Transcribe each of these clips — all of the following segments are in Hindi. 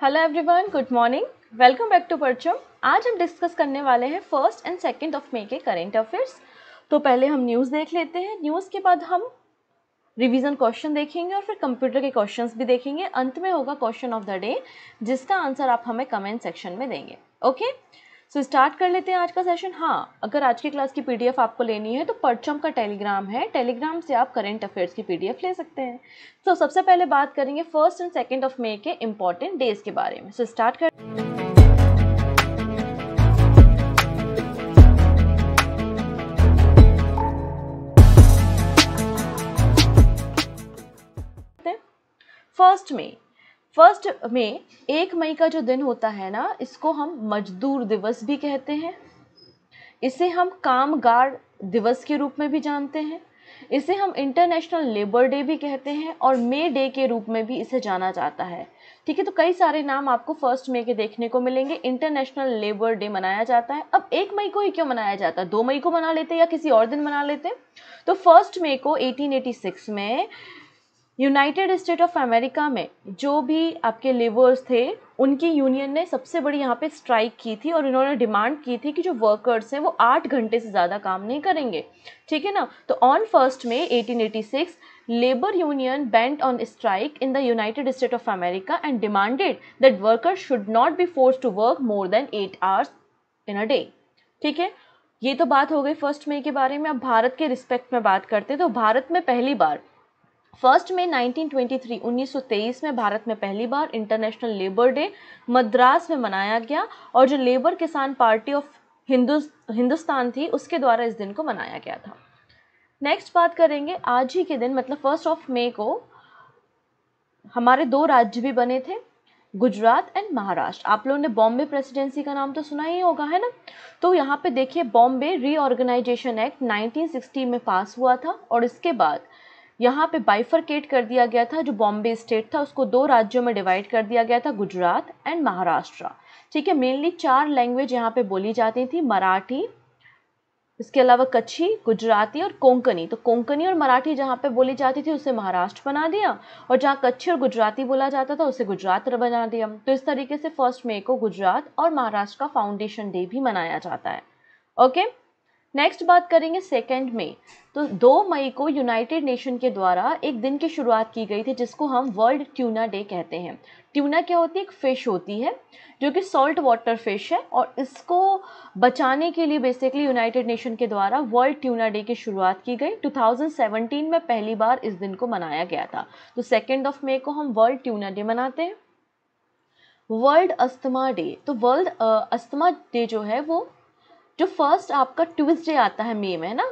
Hello everyone good morning welcome back to परचम आज हम डिस्कस करने वाले हैं first and second of May के करेंट अफेयर्स तो पहले हम न्यूज़ देख लेते हैं। न्यूज़ के बाद हम रिवीजन क्वेश्चन देखेंगे और फिर कंप्यूटर के क्वेश्चंस भी देखेंगे। अंत में होगा क्वेश्चन ऑफ़ द डे जिसका आंसर आप हमें कमेंट सेक्शन में देंगे। Okay okay? So so, start कर लेते हैं आज का सेशन हाँ अगर आज की क्लास की पीडीएफ आपको लेनी है तो परचम का टेलीग्राम है. टेलीग्राम से आप करेंट अफेयर्स की पीडीएफ ले सकते हैं. तो so, सबसे पहले बात करेंगे first and second of May के इंपॉर्टेंट डेज़ के बारे में. सो so, स्टार्ट कर फ़र्स्ट में फ़र्स्ट में एक मई का जो दिन होता है ना, इसको हम मजदूर दिवस भी कहते हैं। इसे हम कामगार दिवस के रूप में भी जानते हैं। इसे हम इंटरनेशनल लेबर डे भी कहते हैं और मे डे के रूप में भी इसे जाना जाता है। ठीक है तो कई सारे नाम आपको फ़र्स्ट मई के देखने को मिलेंगे। इंटरनेशनल लेबर डे मनाया जाता है। अब एक मई को ही क्यों मनाया जाता है? दो मई को मना लेते या किसी और दिन मना लेते तो फ़र्स्ट मई को 1886 में यूनाइटेड स्टेट ऑफ़ अमेरिका में जो भी आपके लेबर्स थे, उनकी यूनियन ने सबसे बड़ी यहाँ पे स्ट्राइक की थी और इन्होंने डिमांड की थी कि जो वर्कर्स हैं वो आठ घंटे से ज़्यादा काम नहीं करेंगे। ठीक है ना? तो ऑन फ़र्स्ट में 1886 labour union went on strike in the United State of America and demanded that workers should not be force to work more than eight hours in a day ठीक है? ये तो बात हो गई फ़र्स्ट मई के बारे में। अब भारत के रिस्पेक्ट में बात करते हैं तो भारत में पहली बार फ़र्स्ट में 1923 1923 में भारत में पहली बार इंटरनेशनल लेबर डे मद्रास में मनाया गया और जो लेबर किसान पार्टी ऑफ़ हिंदु हिंदुस्तान थी, उसके द्वारा इस दिन को मनाया गया था। नेक्स्ट बात करेंगे, आज ही के दिन मतलब फ़र्स्ट ऑफ़ मे को हमारे दो राज्य भी बने थे, गुजरात एंड महाराष्ट्र। आप लोगों ने बॉम्बे प्रेसिडेंसी का नाम तो सुना ही होगा, है ना? तो यहाँ पे देखिए बॉम्बे रीऑर्गेनाइजेशन एक्ट 1960 में पास हुआ था और इसके बाद यहाँ पे बाइफरकेट कर दिया गया था, जो बॉम्बे स्टेट था, उसको दो राज्यों में डिवाइड कर दिया गया था, गुजरात एंड महाराष्ट्र। ठीक है मेनली चार लैंग्वेज यहाँ पे बोली जाती थी, मराठी, इसके अलावा कच्छी गुजराती और कोंकणी। तो कोंकणी और मराठी जहाँ पे बोली जाती थी, उसे महाराष्ट्र बना दिया और जहाँ कच्छी और गुजराती बोला जाता था, उसे गुजरात बना दिया। तो इस तरीके से फ़र्स्ट मे को गुजरात और महाराष्ट्र का फाउंडेशन डे भी मनाया जाता है। ओके नेक्स्ट बात करेंगे सेकेंड में। तो दो मई को यूनाइटेड नेशन के द्वारा एक दिन की शुरुआत की गई थी, जिसको हम वर्ल्ड ट्यूना डे कहते हैं। ट्यूना क्या होती है? एक फ़िश होती है, जो कि सॉल्ट वाटर फ़िश है, और इसको बचाने के लिए बेसिकली यूनाइटेड नेशन के द्वारा वर्ल्ड ट्यूना डे की शुरुआत की गई। 2017 में पहली बार इस दिन को मनाया गया था। तो सेकेंड ऑफ़ मे को हम वर्ल्ड ट्यूना डे मनाते हैं। वर्ल्ड अस्थमा डे तो वर्ल्ड अस्थमा डे जो है, वो जो फ़र्स्ट आपका ट्यूसडे आता है मई में ना?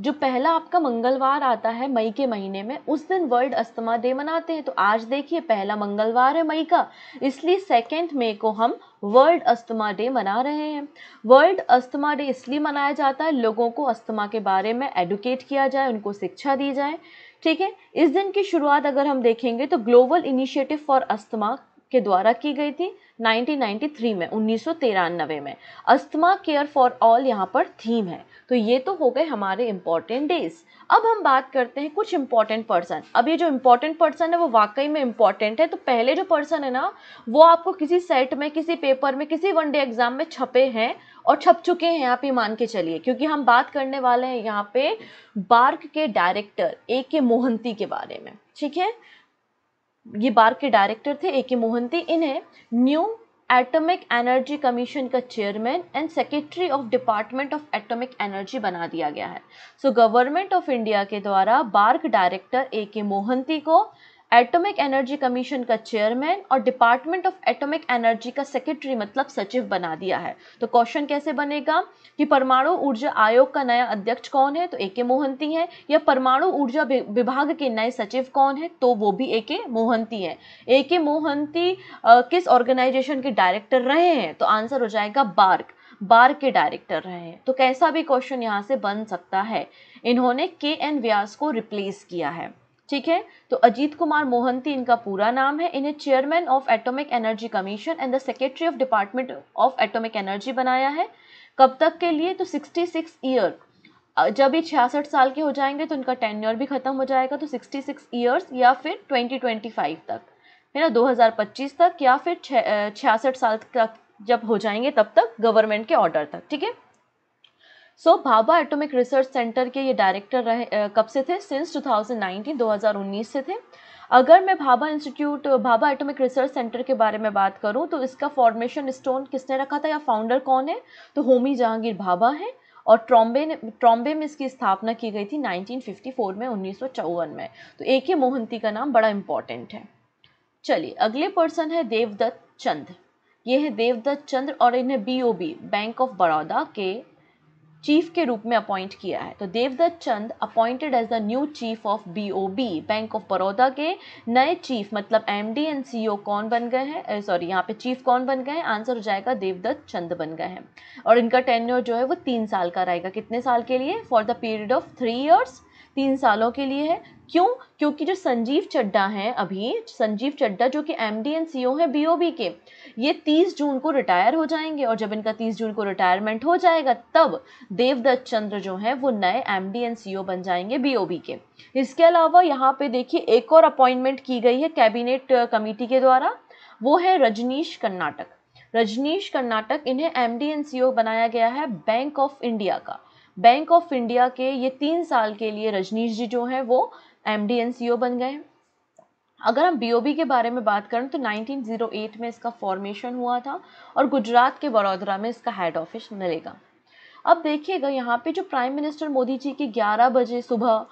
जो पहला आपका मंगलवार आता है मई के महीने में, उस दिन वर्ल्ड अस्थमा डे मनाते हैं। तो आज देखिए, पहला मंगलवार है मई का। इसलिए सेकेंड मई को हम वर्ल्ड अस्थमा डे मना रहे हैं। वर्ल्ड अस्थमा डे इसलिए मनाया जाता है, लोगों को अस्थमा के बारे में एडुकेट किया जाए, उनको शिक्षा दी जाए। ठीक है? इस दिन की शुरुआत अगर हम देखेंगे तो ग्लोबल इनिशिएटिव फॉर अस्थमा के द्वारा की गई थी। 1993 में, उन्नीस में। अस्थमा केयर फॉर ऑल यहाँ पर थीम है। तो ये तो हो गए हमारे इंपॉर्टेंट डेज़ अब हम बात करते हैं कुछ इंपॉर्टेंट पर्सन अब ये जो इंपॉर्टेंट पर्सन है, वो वाकई में इंपॉर्टेंट है। तो पहले जो पर्सन है ना, वो आपको किसी सेट में, किसी पेपर में, किसी वनडे एग्ज़ाम में छपे हैं और छप चुके हैं, आप ही मान के चलिए। क्योंकि हम बात करने वाले हैं यहाँ पे बार्क के डायरेक्टर ए के मोहंती के बारे में। ठीक है? ये बार के डायरेक्टर थे ए के मोहंती इन्हें न्यू एटॉमिक एनर्जी कमीशन का chairman and secretary of department of atomic energy बना दिया गया है। सो गवर्नमेंट ऑफ़ इंडिया के द्वारा बार्क डायरेक्टर ए के मोहंती को एटॉमिक एनर्जी कमीशन का चेयरमैन और डिपार्टमेंट ऑफ़ एटॉमिक एनर्जी का सेक्रेटरी मतलब सचिव बना दिया है। तो क्वेश्चन कैसे बनेगा कि परमाणु ऊर्जा आयोग का नया अध्यक्ष कौन है? तो ए के मोहंती है। या परमाणु ऊर्जा विभाग के नए सचिव कौन है? तो वो भी ए के मोहंती है। ए के मोहंती किस ऑर्गेनाइजेशन के डायरेक्टर रहे हैं? तो आंसर हो जाएगा बार्क बार के डायरेक्टर रहे हैं। तो कैसा भी क्वेश्चन यहाँ से बन सकता है। इन्होंने के एन व्यास को रिप्लेस किया है। ठीक है? तो अजीत कुमार मोहंती इनका पूरा नाम है। इन्हें chairman of atomic energy commission and the secretary of department of atomic energy बनाया है। कब तक के लिए? तो 66 ईयर जब ये छियासठ साल के हो जाएँगे तो उनका टेन्योर भी खत्म हो जाएगा। तो 66 ईयर्स या फिर 2025 तक। है ना? 2025 तक या फिर छियासठ साल तक जब हो जाएँगे तब तक गवर्नमेंट के ऑर्डर तक। ठीक है? So so, Bhabha atomic research centre के ये डायरेक्टर रहे कब से थे? सिंस 2019 2019 से थे। अगर मैं Bhabha institute Bhabha atomic research centre के बारे में बात करूँ तो इसका फॉर्मेशन स्टोन किसने रखा था या फाउंडर कौन है? तो होमी जहांगीर भाभा है और ट्रॉम्बे ने ट्रॉम्बे में इसकी स्थापना की गई थी 1954 में उन्नीस सौ चौवन में। तो ए के मोहंती का नाम बड़ा इंपॉर्टेंट है। चलिए अगले पर्सन है देवदत्त चंद। ये है देवदत्त चंद्र और इन्हें बीओबी बैंक ऑफ़ बड़ौदा के चीफ के रूप में अपॉइंट किया है। तो Devdutt Chand appointed as the new chief of BOB bank of Baroda के नए चीफ मतलब एमडी एंड सीईओ कौन बन गए हैं? सॉरी यहाँ पे चीफ कौन बन गए हैं? आंसर हो जाएगा देवदत्त चंद बन गए हैं। और इनका टेन्योर जो है वो तीन साल का रहेगा। कितने साल के लिए? For the period of three years तीन सालों के लिए है। क्यों? क्योंकि जो संजीव चड्डा हैं अभी, संजीव चड्डा जो कि M D and C O हैं बीओबी के, ये 30 जून को रिटायर हो जाएँगे और जब इनका 30 जून को रिटायरमेंट हो जाएगा, तब देवदत्त चंद्र जो हैं वो नए M D and C O बन जाएँगे बीओबी के। इसके अलावा यहाँ पे देखिए एक और अपॉइंटमेंट की गई है कैबिनेट कमेटी के द्वारा, वो है रजनीश कर्नाटक। रजनीश कर्नाटक इन्हें M D and C O बनाया गया है बैंक ऑफ़ इंडिया का। बैंक ऑफ़ इंडिया के ये तीन साल के लिए रजनीश जी जो हैं वो M D and C O बन गए अगर हम बी ओ बी के बारे में बात करें तो 1908 में इसका फॉर्मेशन हुआ था और गुजरात के बड़ोदरा में इसका हेड ऑफ़िस मिलेगा। अब देखिएगा यहाँ पे जो प्राइम मिनिस्टर मोदी जी की 11 बजे सुबह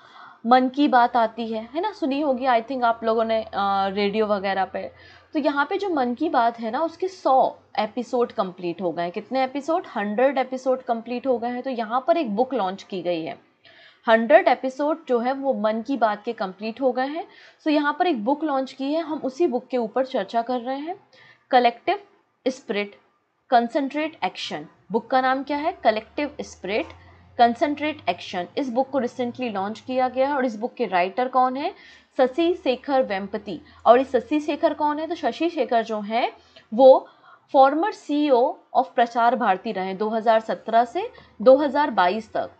मन की बात आती है है ना? सुनी होगी आई थिंक आप लोगों ने आ, रेडियो वगैरह पे। तो यहाँ पे जो मन की बात है ना उसके सौ एपिसोड कंप्लीट हो गए कितने एपिसोड हंड्रेड एपिसोड कंप्लीट हो गए हैं। तो यहाँ पर एक बुक लॉन्च की गई है। हंड्रेड एपिसोड जो है वो मन की बात के कंप्लीट हो गए हैं। सो यहाँ पर एक बुक लॉन्च की है, हम उसी बुक के ऊपर चर्चा कर रहे हैं। Collective spirit concentrate action. Book का नाम क्या है? Collective spirit concentrate action. इस बुक को रिसेंटली लॉन्च किया गया है और इस बुक के राइटर कौन है? शशि शेखर वेम्पति। और इस शशि शेखर कौन है? तो शशि शेखर जो हैं, वो farmer CEO of Prasar Bharati रहे 2017 से 2022 तक।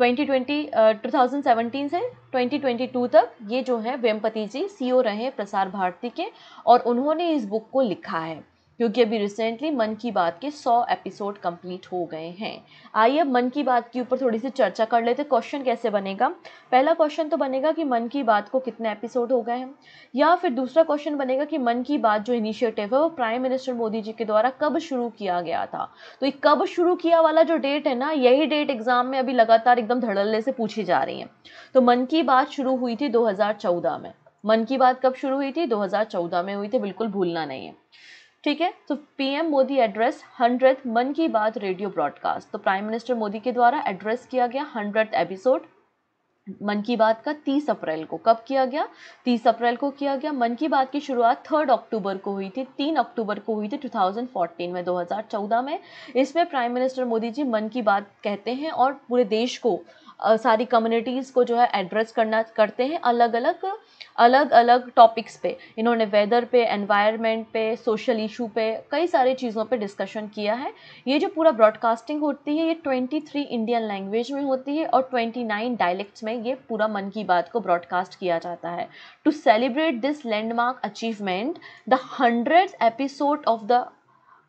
2020 2017 से 2022 तक ये जो है वेमपति जी सीईओ रहे प्रसार भारती के और उन्होंने इस बुक को लिखा है। क्योंकि अभी रिसेंटली मन की बात के 100 एपिसोड कंप्लीट हो गए हैं। आइए अब मन की बात के ऊपर थोड़ी सी चर्चा कर लेते क्वेश्चन कैसे बनेगा? पहला क्वेश्चन तो बनेगा कि मन की बात को कितने एपिसोड हो गए हैं? या फिर दूसरा क्वेश्चन बनेगा कि मन की बात जो इनिशिएटिव है, वो प्राइम मिनिस्टर मोदी जी के द्वारा कब शुरू किया गया था? तो ये कब शुरू किया वाला जो डेट है ना, यही डेट एग्ज़ाम में अभी लगातार एकदम धड़ल्ले से पूछी जा रही है। तो मन की बात शुरू हुई थी दो हज़ार चौदह में। मन की बात कब शुरू हुई थी? 2014 में हुई थी। बिल्कुल भूलना नहीं है। ठीक है? तो PM Modi address hundred Mann Ki Baat radio broadcast तो प्राइम मिनिस्टर मोदी के द्वारा एड्रेस किया गया हंड्रेड एपिसोड मन की बात का 30 अप्रैल को. कब किया गया? 30 अप्रैल को किया गया. मन की बात की शुरुआत थर्ड अक्टूबर को हुई थी. तीन अक्टूबर को हुई थी 2014 में 2014 में. इसमें प्राइम मिनिस्टर मोदी जी मन की बात कहते हैं और पूरे देश को सारी कम्युनिटीज़ को जो है एड्रेस करना, करते हैं अलग अलग अलग अलग टॉपिक्स पे। इन्होंने वेदर पे एनवायरनमेंट पे सोशल इशू पे कई सारी चीज़ों पे डिस्कशन किया है। ये जो पूरा ब्रॉडकास्टिंग होती है, ये 23 इंडियन लैंग्वेज में होती है और 29 डायलेक्ट्स में ये पूरा मन की बात को ब्रॉडकास्ट किया जाता है। To celebrate this landmark achievement the hundred episode of the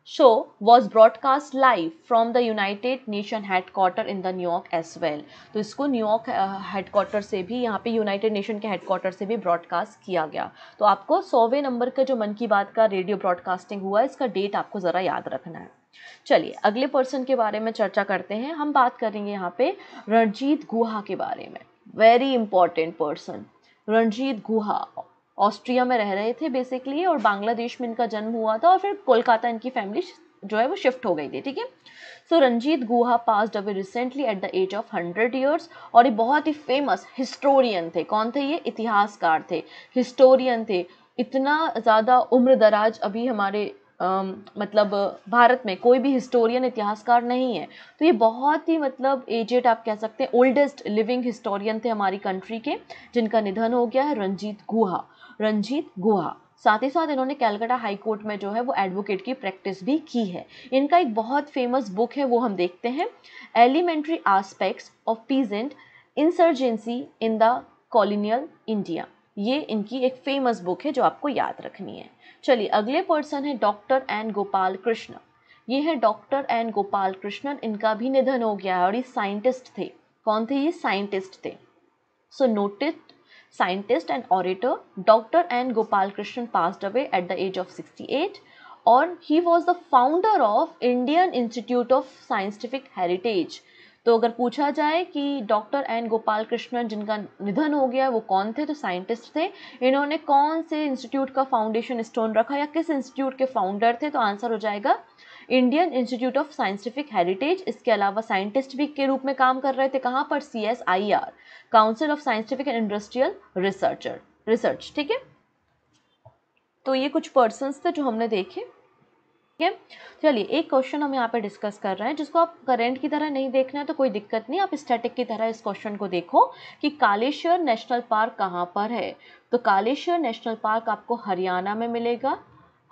show was broadcast live from the United Nation headquarter in the New York as well. तो इसको न्यूयॉर्क हेडक्वार्टर uh, से भी यहाँ पे यूनाइटेड नेशन के हेडक्वार्टर से भी ब्रॉडकास्ट किया गया। तो आपको सौवे नंबर का जो मन की बात का रेडियो ब्रॉडकास्टिंग हुआ है इसका डेट आपको ज़रा याद रखना है। चलिए अगले पर्सन के बारे में चर्चा करते हैं। हम बात करेंगे यहाँ पे रणजीत गुहा के बारे में। Very important person Ranajit Guha. Austria में रह रहे थे बेसिकली और बांग्लादेश में इनका जन्म हुआ था और फिर कोलकाता इनकी फैमिली जो है वो शिफ्ट हो गई थी, ठीक है? So Ranajit Guha passed away recently at the age of hundred years और ये बहुत ही फ़ेमस हिस्टोरियन थे। कौन थे ये? इतिहासकार थे। हिस्टोरियन थे। इतना ज़्यादा उम्र दराज अभी हमारे मतलब भारत में कोई भी हिस्टोरियन इतिहासकार नहीं है। तो ये बहुत ही मतलब एजेड आप कह सकते हैं ओल्डेस्ट लिविंग हिस्टोरियन थे हमारी कंट्री के, जिनका निधन हो गया है रंजीत गुहा रंजीत गुहा। साथ ही साथ इन्होंने कैलकाटा हाई कोर्ट में जो है वो एडवोकेट की प्रैक्टिस भी की है। इनका एक बहुत फ़ेमस बुक है, वो हम देखते हैं। Elementary aspects of peasant insurgency in the colonial India ये इनकी एक फ़ेमस बुक है जो आपको याद रखनी है। चलिए, अगले पर्सन है डॉक्टर एन गोपाल कृष्ण ये है डॉक्टर एन गोपाल कृष्णन। इनका भी निधन हो गया है और ये साइंटिस्ट थे। कौन थे? ये साइंटिस्ट थे। So noted scientist and orator doctor N Gopalakrishnan passed away at the age of 68 और he was the founder of Indian institute of scientific heritage तो अगर पूछा जाए कि डॉक्टर एन गोपाल कृष्णन जिनका निधन हो गया, वो कौन थे? तो साइंटिस्ट थे। इन्होंने कौन से इंस्टीट्यूट का फाउंडेशन स्टोन रखा या किस इंस्टीट्यूट के फाउंडर थे? तो आंसर हो जाएगा Indian institute of scientific heritage इसके अलावा साइंटिस्ट भी के रूप में काम कर रहे थे कहाँ पर? C S I R council of scientific and industrial researcher research ठीक है? तो ये कुछ पर्सन थे जो हमने देखे चलिए, एक क्वेश्चन हम यहाँ पे डिस्कस कर रहे हैं, जिसको आप करेंट की तरह नहीं देखना है तो कोई दिक्कत नहीं, आप स्टैटिक की तरह इस क्वेश्चन को देखो कि कालेश्वर नेशनल पार्क कहाँ पर है? तो कालेश्वर नेशनल पार्क आपको हरियाणा में मिलेगा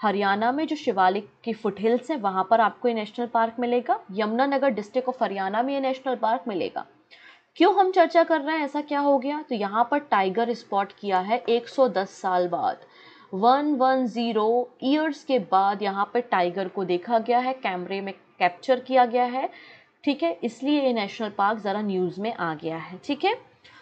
हरियाणा में जो शिवालिक की फुटहिल्स हैं, वहाँ पर आपको ये नेशनल पार्क मिलेगा। यमुनानगर डिस्ट्रिक्ट ऑफ़ हरियाणा में ये नेशनल पार्क मिलेगा। क्यों हम चर्चा कर रहे हैं? ऐसा क्या हो गया? तो यहाँ पर टाइगर स्पॉट किया है 110 साल बाद। 110 ईयर्स के बाद यहाँ पर टाइगर को देखा गया है, कैमरे में कैप्चर किया गया है। ठीक है? इसलिए ये नेशनल पार्क ज़रा न्यूज़ में आ गया है। ठीक है?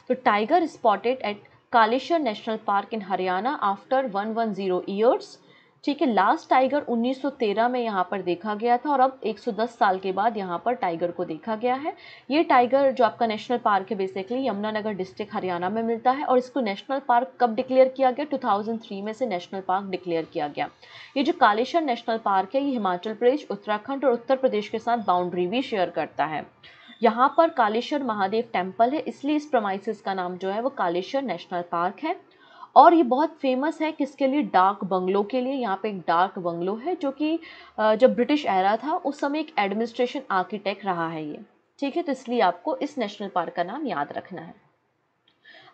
तो tiger spotted at Kaleshwar national park in Haryana after 110 years ठीक है लास्ट टाइगर 1913 में यहाँ पर देखा गया था और अब 110 साल के बाद यहाँ पर टाइगर को देखा गया है। ये टाइगर जो आपका नेशनल पार्क है बेसिकली यमुनानगर डिस्ट्रिक्ट हरियाणा में मिलता है और इसको नेशनल पार्क कब डिक्लेयर किया गया? 2003 में से नेशनल पार्क डिक्लेयर किया गया। ये जो कालेश्वर नेशनल पार्क है, ये हिमाचल प्रदेश, उत्तराखंड और उत्तर प्रदेश के साथ बाउंड्री भी शेयर करता है। यहाँ पर कालेश्वर महादेव टेंपल है, इसलिए इस प्रमाइसिस का नाम जो है वो कालेश्वर नेशनल पार्क है। और ये बहुत फ़ेमस है किसके लिए? डार्क बंगलो के लिए। यहाँ पे एक डार्क बंगलो है जो कि जब ब्रिटिश एरा था, उस समय एक एडमिनिस्ट्रेशन आर्किटेक्ट रहा है ये। ठीक है तो इसलिए आपको इस नेशनल पार्क का नाम याद रखना है।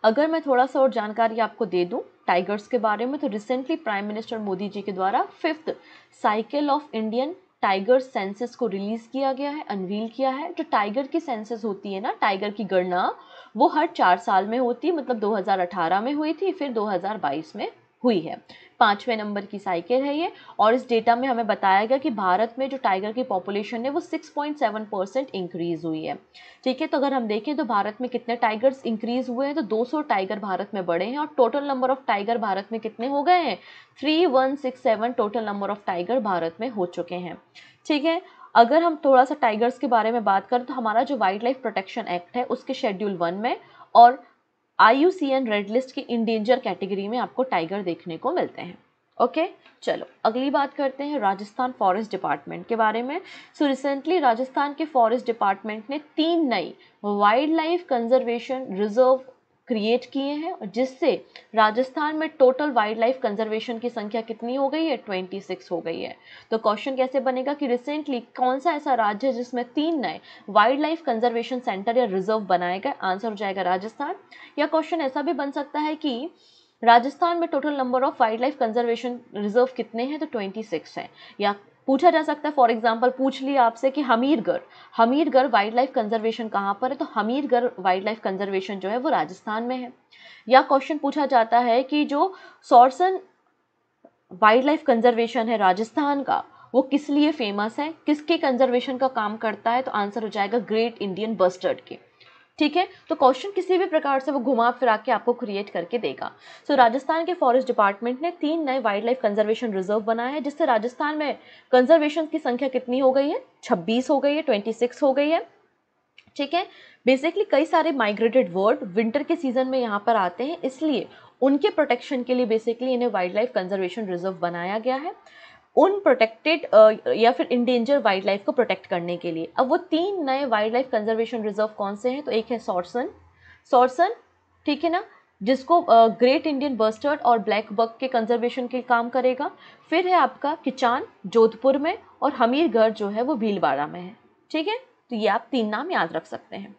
अगर मैं थोड़ा सा और जानकारी आपको दे दूँ टाइगर्स के बारे में तो recently prime minister Modi ji के द्वारा fifth cycle of Indian tiger census को रिलीज़ किया गया है अनवील किया है। जो टाइगर की सेंसेस होती है ना टाइगर की गणना, वो हर चार साल में होती है मतलब 2018 में हुई थी, फिर 2022 में हुई है। पाँचवें नंबर की साइकिल है ये। और इस डेटा में हमें बताया गया कि भारत में जो टाइगर की पॉपुलेशन है, वो 6.7 परसेंट इंक्रीज हुई है। ठीक है तो अगर हम देखें तो भारत में कितने टाइगर्स इंक्रीज हुए हैं तो 200 टाइगर भारत में बढ़े हैं। और total number of tiger Bharat में कितने हो गए हैं? Three one six seven total number of tiger Bharat में हो चुके हैं। ठीक है, अगर हम थोड़ा सा टाइगर्स के बारे में बात करें तो हमारा जो वाइल्ड लाइफ प्रोटेक्शन एक्ट है, उसके शेड्यूल वन में, और I U C N red list के इंडेंजर कैटेगरी में आपको टाइगर देखने को मिलते हैं। ओके चलो अगली बात करते हैं राजस्थान फॉरेस्ट डिपार्टमेंट के बारे में। सो so, रिसेंटली राजस्थान के फॉरेस्ट डिपार्टमेंट ने तीन नई wild life conservation reserve create किए हैं जिससे राजस्थान में टोटल वाइल्ड लाइफ कंजर्वेशन की संख्या कितनी हो गई है? ट्वेंटी सिक्स हो गई है। तो क्वेश्चन कैसे बनेगा कि रिसेंटली कौन सा ऐसा राज्य है जिसमें तीन नए वाइल्ड लाइफ कंजर्वेशन सेंटर या रिज़र्व बनाए गए? आंसर हो जाएगा राजस्थान। या क्वेश्चन ऐसा भी बन सकता है कि राजस्थान में total number of wildlife conservation reserve कितने हैं? तो ट्वेंटी सिक्स हैं। या पूछा जा सकता है फॉर एग्ज़ाम्पल पूछ लिया आपसे कि Hamirgarh Hamirgarh wild life conservation कहाँ पर है? तो हमीरगढ़ वाइल्ड लाइफ कंजर्वेशन जो है, वो राजस्थान में है। या क्वेश्चन पूछा जाता है कि जो सॉर्सन वाइल्ड लाइफ कंजर्वेशन है राजस्थान का, वो किस लिए फ़ेमस है? किसके कंजर्वेशन का काम करता है? तो आंसर हो जाएगा ग्रेट इंडियन बस्टर्ड के। ठीक है? तो क्वेश्चन किसी भी प्रकार से वो घुमा फिरा के आपको क्रिएट करके देगा। सो so, राजस्थान के फॉरेस्ट डिपार्टमेंट ने तीन नए वाइल्ड लाइफ कंजर्वेशन रिज़र्व बनाए हैं जिससे राजस्थान में कंजर्वेशन की संख्या कितनी हो गई है? छब्बीस हो गई है ट्वेंटी सिक्स हो गई है। ठीक है? बेसिकली कई सारे माइग्रेटेड वर्ड विंटर के सीज़न में यहाँ पर आते हैं इसलिए उनके प्रोटेक्शन के लिए बेसिकली इन्हें वाइल्ड लाइफ कंजर्वेशन रिज़र्व बनाया गया है। उन प्रोटेक्टेड या फिर इंडेंजर वाइल्ड लाइफ को प्रोटेक्ट करने के लिए। अब वो तीन नए वाइल्ड लाइफ कंजर्वेशन रिज़र्व कौन से हैं? तो एक है सॉर्सन सॉर्सन ठीक है ना? जिसको ग्रेट इंडियन बर्स्टर्ड और ब्लैक बक के कंजर्वेशन के काम करेगा। फिर है आपका किचान, जोधपुर में, और हमीरगढ़ जो है वो भीलवाड़ा में है। ठीक है? तो ये आप तीन नाम याद रख सकते हैं।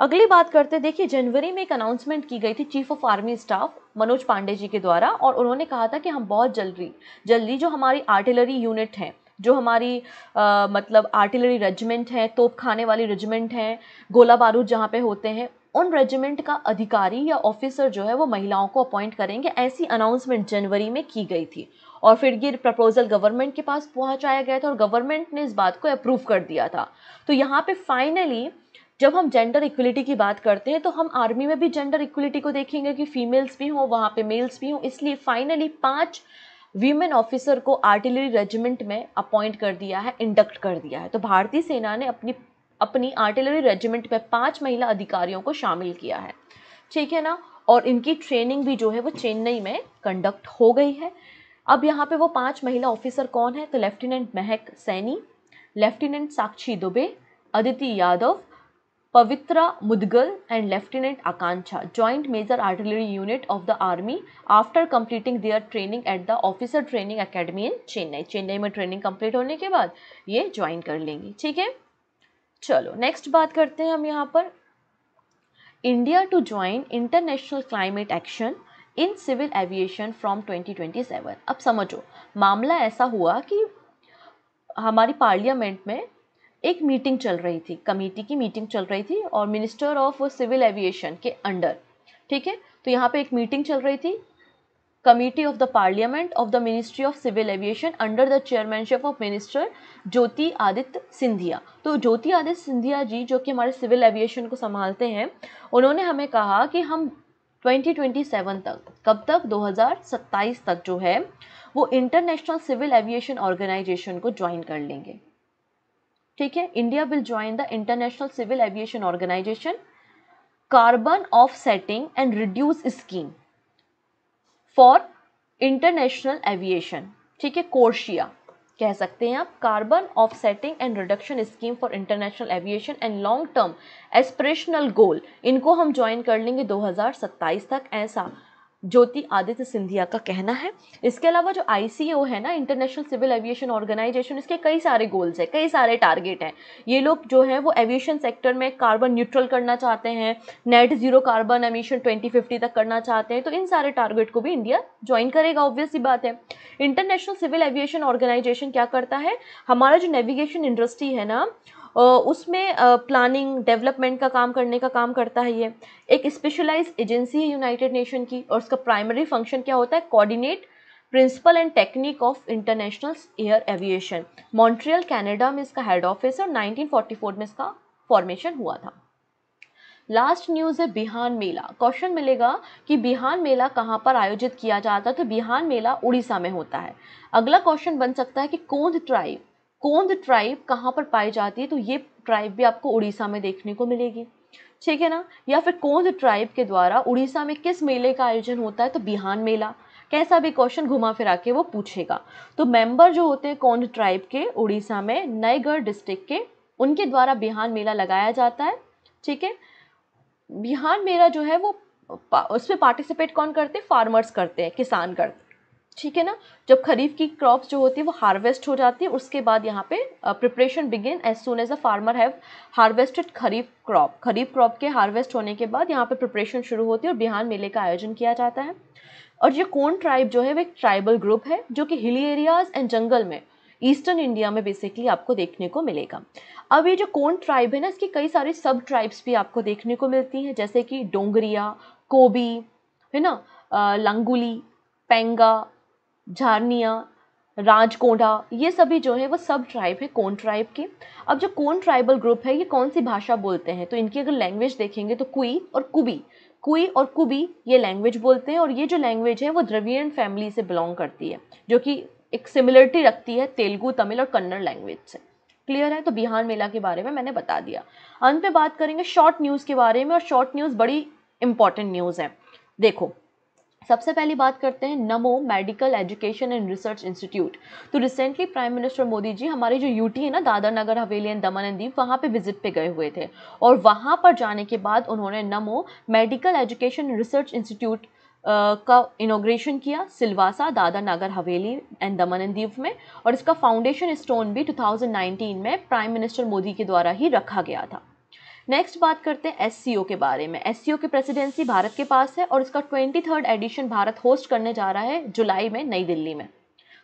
अगली बात करते देखिए जनवरी में एक अनाउंसमेंट की गई थी chief of army staff Manoj Pande ji के द्वारा और उन्होंने कहा था कि हम बहुत जल्दी जल्दी जो हमारी आर्टिलरी यूनिट हैं जो हमारी आ, मतलब आर्टिलरी रेजिमेंट है तोप खाने वाली रेजिमेंट हैं गोला बारूद जहाँ पे होते हैं उन रेजिमेंट का अधिकारी या ऑफिसर जो है वो महिलाओं को अपॉइंट करेंगे। ऐसी अनाउंसमेंट जनवरी में की गई थी और फिर ये प्रपोजल गवर्नमेंट के पास पहुँचाया गया था और गवर्नमेंट ने इस बात को अप्रूव कर दिया था। तो यहाँ पे फाइनली जब हम जेंडर इक्वलिटी की बात करते हैं तो हम आर्मी में भी जेंडर इक्वलिटी को देखेंगे कि फीमेल्स भी हों, वहाँ पे मेल्स भी हों। इसलिए फाइनली पाँच वीमेन ऑफिसर को आर्टिलरी रेजिमेंट में अपॉइंट कर दिया है इंडक्ट कर दिया है। तो भारतीय सेना ने अपनी अपनी आर्टिलरी रेजिमेंट में पाँच महिला अधिकारियों को शामिल किया है। ठीक है ना? और इनकी ट्रेनिंग भी जो है, वो चेन्नई में कंडक्ट हो गई है। अब यहाँ पे वो पाँच महिला ऑफिसर कौन है? तो lieutenant Mahak Saini lieutenant Sakshi Dubey Aditi Yadav Pavitra Mudgal and lieutenant Akanksha joined major artillery unit of the army after completing their training at the officer training academy in Chennai Chennai में ट्रेनिंग कंप्लीट होने के बाद ये ज्वाइन कर लेंगे, ठीक है? चलो नेक्स्ट बात करते हैं हम यहाँ पर। India to join international climate action in civil aviation from 2027 अब समझो, मामला ऐसा हुआ कि हमारी पार्लियामेंट में एक मीटिंग चल रही थी कमेटी की मीटिंग चल रही थी और मिनिस्टर ऑफ़ सिविल एविएशन के अंडर ठीक है? तो यहाँ पे एक मीटिंग चल रही थी committee of the parliament of the ministry of civil aviation under the chairmanship of minister Jyotiraditya Scindia तो ज्योति आदित्य सिंधिया जी, जो कि हमारे सिविल एविएशन को संभालते हैं, उन्होंने हमें कहा कि हम 2027 तक, कब तक? 2027 तक जो है, वो इंटरनेशनल सिविल एविएशन ऑर्गेनाइजेशन को ज्वाइन कर लेंगे। ठीक है? India will join the international civil aviation organisation carbon offsetting and reduce scheme for international aviation ठीक है? कोर्शिया कह सकते हैं आप। Carbon offsetting and reduction scheme for international aviation and long term aspirational goal इनको हम ज्वाइन कर लेंगे 2027 तक, ऐसा। ज्योति आदित्य सिंधिया का कहना है। इसके अलावा जो आई है ना इंटरनेशनल सिविल एविएशन ऑर्गेनाइजेशन इसके कई सारे गोल्स हैं, कई सारे टारगेट हैं। ये लोग जो है, वो एविएशन सेक्टर में कार्बन न्यूट्रल करना चाहते हैं नेट ज़ीरो कार्बन एमिशन 2050 तक करना चाहते हैं तो इन सारे टारगेट को भी इंडिया ज्वाइन करेगा ऑब्वियस ही बात है। इंटरनेशनल सिविल एविएशन ऑर्गेनाइजेशन क्या करता है? हमारा जो नेविगेशन इंडस्ट्री है ना उसमें प्लानिंग डेवलपमेंट का काम करने का काम करता है ये। एक स्पेशलाइज एजेंसी है यूनाइटेड नेशन की और उसका प्राइमरी फ़ंक्शन क्या होता है? Coordinate principle and technique of international air aviation Montreal Canada में इसका हेड ऑफ़िस और 1944 में इसका फॉर्मेशन हुआ था। लास्ट न्यूज़ है बिहान मेला। क्वेश्चन मिलेगा कि बिहान मेला कहाँ पर आयोजित किया जाता है? तो बिहान मेला उड़ीसा में होता है। अगला क्वेश्चन बन सकता है कि कोंद ट्राइब कोंद ट्राइब कहाँ पर पाई जाती है तो ये ट्राइब भी आपको उड़ीसा में देखने को मिलेगी। ठीक है ना? या फिर कोंद ट्राइब के द्वारा उड़ीसा में किस मेले का आयोजन होता है तो बिहान मेला। कैसा भी क्वेश्चन घुमा फिरा के वो पूछेगा। तो मेंबर जो होते हैं कोंद ट्राइब के, उड़ीसा में नयगढ़ डिस्ट्रिक्ट के, उनके द्वारा बिहान मेला लगाया जाता है। ठीक है? बिहान मेला जो है वो उसमें पार्टिसिपेट कौन करते हैं? फार्मर्स करते हैं, किसान करते ठीक है ना? जब खरीफ की क्रॉप्स जो होती है, वो हार्वेस्ट हो जाती है, उसके बाद यहाँ पे preparation begin as soon as a farmer have harvested kharif crop kharif crop के हार्वेस्ट होने के बाद यहाँ पे प्रिपरेशन शुरू होती है और बिहान मेले का आयोजन किया जाता है। और ये कौन ट्राइब जो है, वो एक ट्राइबल ग्रुप है, जो कि हिली एरियाज़ एंड जंगल में ईस्टर्न इंडिया में बेसिकली आपको देखने को मिलेगा। अब ये जो कौन ट्राइब है ना, इसकी कई सारी सब ट्राइब्स भी आपको देखने को मिलती हैं, जैसे कि डोंगरिया, कोबी, है ना? लंगुली, पेंगा झारनिया राजकोंडा, ये सभी जो है वो सब ट्राइब है कौन ट्राइब के। अब जो कौन ट्राइबल ग्रुप है, ये कौन सी भाषा बोलते हैं? तो इनकी अगर लैंग्वेज देखेंगे तो कुई और कुबी। कुई और कुबी ये लैंग्वेज बोलते हैं और ये जो लैंग्वेज है वो द्रवियन फैमिली से बिलोंग करती है, जो कि एक सिमिलरिटी रखती है तेलुगु, तमिल और कन्नड़ लैंग्वेज से। क्लियर है? तो बिहार मेला के बारे में मैंने बता दिया। अंत में बात करेंगे शॉर्ट न्यूज़ के बारे में और शॉर्ट न्यूज़ बड़ी इंपॉर्टेंट न्यूज़ है। देखो सबसे पहली बात करते हैं, Namo medical education and research institute. तो recently prime minister Modi ji हमारी जो यूटी है ना, दादर नगर, हवेली एंड दमन एंड दीप वहाँ पे विज़िट पे गए हुए थे। और वहाँ पर जाने के बाद उन्होंने Namo medical education research institute का इनोग्रेशन किया सिलवासा, दादर नगर, हवेली एंड दमन एंड दीव में। और इसका फाउंडेशन स्टोन भी 2019 में प्राइम मिनिस्टर मोदी के द्वारा ही रखा गया था। नेक्स्ट बात करते हैं एससीओ के बारे में। एससीओ की प्रेसिडेंसी भारत के पास है और इसका ट्वेंटी एडिशन भारत होस्ट करने जा रहा है जुलाई में नई दिल्ली में।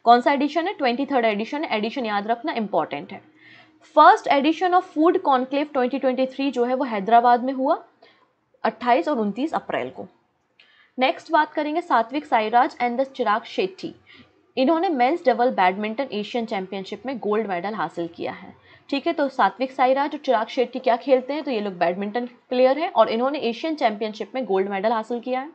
कौन सा एडिशन है? ट्वेंटी एडिशन है। एडिशन याद रखना इंपॉर्टेंट है। First edition of food conclave 2023 जो है वो हैदराबाद में हुआ 28 और 29 अप्रैल को। नेक्स्ट बात करेंगे सात्विक साईराज एंड द चिराग शेट्टी। इन्होंने men's double badminton Asian championship में गोल्ड मेडल हासिल किया है। ठीक है तो सात्विक साईराज और चिराग शेट्टी क्या खेलते हैं? तो ये लोग बैडमिंटन प्लेयर हैं और इन्होंने एशियन चैंपियनशिप में गोल्ड मेडल हासिल किया है।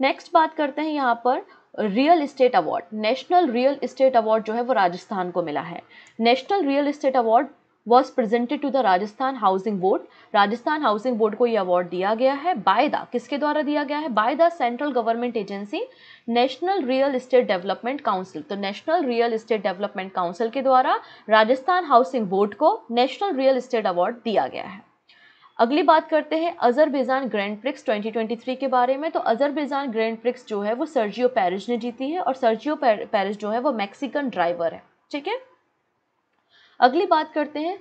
नेक्स्ट बात करते हैं यहाँ पर real estate award national real estate award जो है वो राजस्थान को मिला है। National real estate award was presented to the Rajasthan housing board Rajasthan housing board को यह अवार्ड दिया गया है। बाय द किसके द्वारा दिया गया है? By the central government agency national real estate development council तो national real estate development council के द्वारा राजस्थान हाउसिंग बोर्ड को नेशनल रियल इस्टेट अवार्ड दिया गया है। अगली बात करते हैं अजरबेजान ग्रैंड प्रिक्स 2023 के बारे में। तो अजरबेजान ग्रैंड प्रिक्स जो है, वो सर्जियो पेरिस ने जीती है और सर्जियो पेरिस जो है, वो मैक्सिकन ड्राइवर है। ठीक है? अगली बात करते हैं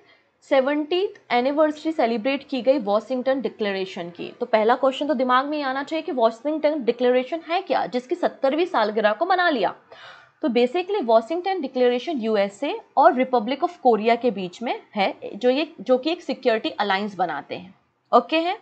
सेवनटी एनिवर्सरी सेलिब्रेट की गई वॉशिंगटन डिक्लेरेशन की। तो पहला क्वेश्चन तो दिमाग में आना चाहिए कि वॉशिंगटन डिक्लेरेशन है क्या, जिसकी सत्तरवीं सालगिरह को मना लिया। तो बेसिकली वॉशिंगटन डिक्लेरेशन यूएसए और रिपब्लिक ऑफ़ कोरिया के बीच में है, जो ये, जो कि एक सिक्योरिटी अलायंस बनाते हैं। ओके okay है?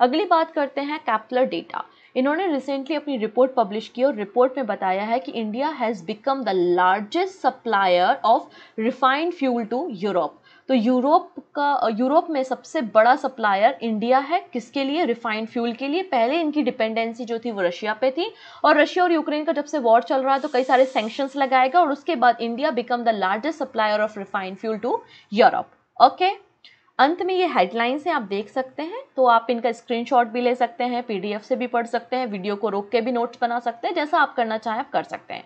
अगली बात करते हैं कैप्लर डेटा इन्होंने रिसेंटली अपनी रिपोर्ट पब्लिश की और रिपोर्ट में बताया है कि India has become the largest supplier of refined fuel to Europe तो यूरोप का यूरोप में सबसे बड़ा सप्लायर इंडिया है। किसके लिए? रिफाइंड फ्यूल के लिए। पहले इनकी डिपेंडेंसी जो थी वो रशिया पे थी। और रशिया और यूक्रेन का जब से वॉर चल रहा है तो कई सारे सेंक्शंस लगाएगा और उसके बाद India become the largest supplier of refined fuel to Europe okay अंत में ये हेडलाइंस हैं, आप देख सकते हैं तो आप इनका स्क्रीनशॉट भी ले सकते हैं पीडीएफ से भी पढ़ सकते हैं वीडियो को रोक के भी नोट्स बना सकते हैं, जैसा आप करना चाहें आप कर सकते हैं।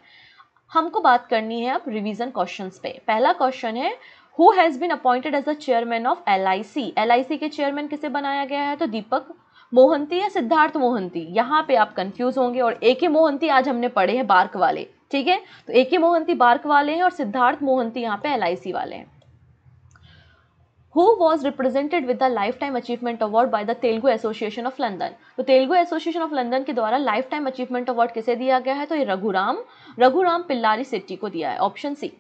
हमको बात करनी है अब रिवीजन क्वेश्चंस पे। पहला क्वेश्चन है who has been appointed as the chairman of L I C L I C के चेयरमैन किसे बनाया गया है? तो दीपक मोहंती या सिद्धार्थ मोहंती? यहाँ पे आप कंफ्यूज होंगे और ए के मोहंती आज हमने पढ़े हैं बार्क वाले, ठीक है? तो ए के मोहंती बार्क वाले हैं और सिद्धार्थ मोहंती यहाँ पे सी वाले हैं। Who was represented with the life time achievement award by the Association of London तो तेलुगु एसोसिएशन ऑफ़ लंदन के द्वारा टाइम अचीवमेंट अवार्ड किसे दिया गया है? तो ये रघुराम रघुराम पिल्लारी सिट्टी को दिया है option C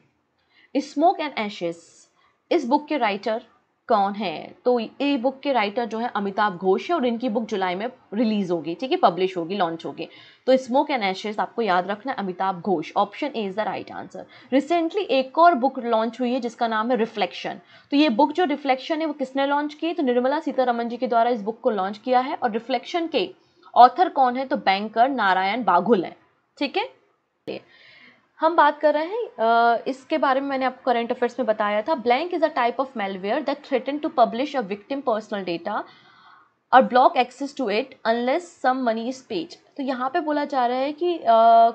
smoke and ashes इस बुक के राइटर कौन है? तो ये बुक के राइटर जो है अमिताभ घोष है और इनकी बुक जुलाई में रिलीज़ होगी, ठीक है? पब्लिश होगी लॉन्च होगी। तो स्मोक एंड एशेस आपको याद रखना है Amitav Ghosh. Option A is the right answer recently एक और बुक लॉन्च हुई है जिसका नाम है रिफ्लेक्शन तो ये बुक जो रिफ्लेक्शन है वो किसने लॉन्च की? तो निर्मला सीतारमन जी के द्वारा इस बुक को लॉन्च किया है और रिफ्लेक्शन के ऑथर कौन है? तो बैंकर नारायण बाघुल है, ठीक है? हम बात कर रहे हैं इसके बारे में मैंने आपको करंट अफेयर्स में बताया था। Blank is a type of malware that threaten to publish a victim personal data और block access to it unless some money is paid तो यहाँ पे बोला जा रहा है कि आ,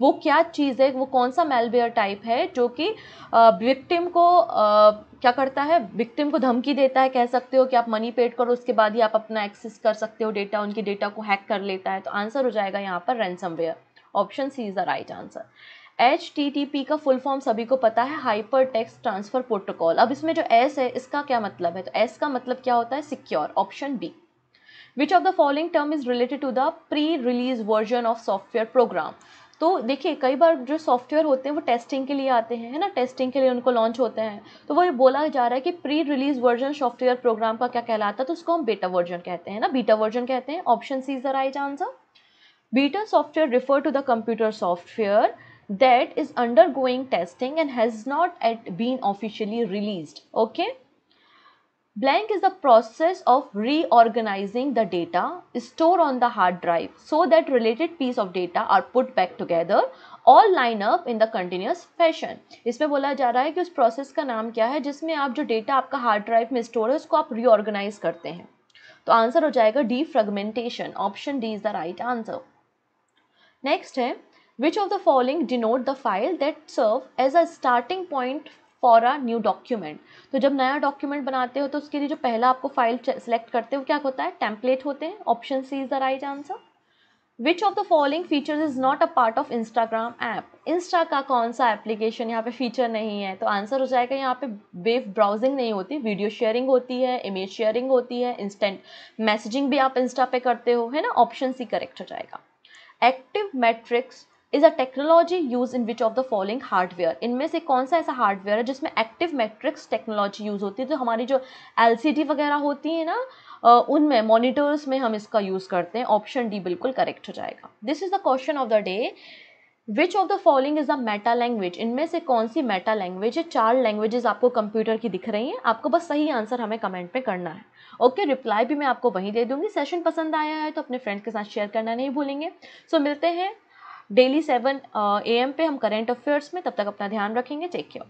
वो क्या चीज़ है वो कौन सा मेलवेयर टाइप है जो कि विक्टिम को आ, क्या करता है विक्टिम को धमकी देता है कह सकते हो कि आप मनी पेड करो उसके बाद ही आप अपना एक्सेस कर सकते हो डेटा उनके डेटा को हैक कर लेता है। तो आंसर हो जाएगा यहाँ पर ransomware option C is the right answer H T T P का फुल फॉर्म सभी को पता है हाइपर टेक्स्ट ट्रांसफ़र प्रोटोकॉल अब इसमें जो एस है, इसका क्या मतलब है? तो एस का मतलब क्या होता है? Secure option B which of the following term is related to the pre release version of software program तो देखिए, कई बार जो सॉफ्टवेयर होते हैं, वो टेस्टिंग के लिए आते हैं, है ना? टेस्टिंग के लिए उनको लॉन्च होते हैं। तो वो ये बोला जा रहा है कि pre release version software program का क्या कहलाता है? तो उसको हम बेटा वर्जन कहते हैं ना? बीटा वर्जन कहते हैं। Option C is the right answer beta software refer to the computer software that is undergoing testing and has not yet been officially released okay blank is the process of reorganizing the data stored on the hard drive so that related piece of data are put back together all line up in the continuous fashion बोला जा रहा है कि उस प्रोसेस का नाम क्या है जिसमें आप जो डेटा आपका हार्ड ड्राइव में स्टोर है उसको आप रीऑर्गेनाइज करते हैं तो आंसर हो जाएगा defragmentation option D is the right answer next है Which of the following denote the file that serve as a starting point for a new document तो जब नया डॉक्यूमेंट बनाते हो तो उसके लिए जो पहला आपको फ़ाइल सेलेक्ट करते हो क्या होता है? टेम्पलेट होते हैं option C is the right answer which of the following features is not a part of Instagram app Insta का कौन सा एप्लीकेशन यहाँ पे फीचर नहीं है तो आंसर हो जाएगा यहाँ पे वेव ब्राउजिंग नहीं होती वीडियो शेयरिंग होती है इमेज शेयरिंग होती है इंस्टेंट मैसेजिंग भी आप इंस्टा पे करते हो, है ना? ऑप्शन सी करेक्ट हो जाएगा. Active matrix is a technology use in which of the following hardware इनमें से कौन सा ऐसा हार्डवेयर है जिसमें एक्टिव मैट्रिक्स टेक्नोलॉजी यूज़ होती है? तो हमारी जो एल वगैरह होती है ना उनमें मॉनिटर्स में हम इसका यूज़ करते हैं। ऑप्शन डी बिल्कुल करेक्ट हो जाएगा। This is the question of the day which of the following is a meta language इनमें से कौन सी मेटा लैंग्वेज है? चार लैंग्वेजेस आपको कंप्यूटर की दिख रही हैं। आपको बस सही आंसर हमें कमेंट में करना है। ओके okay, रिप्लाई भी मैं आपको वहीं दे दूँगी। सेशन पसंद आया है तो अपने फ्रेंड्स के साथ शेयर करना नहीं भूलेंगे। सो so, मिलते हैं डेली सेवन ए एम पे हम करेंट अफेयर्स में तब तक अपना ध्यान रखेंगे। Take care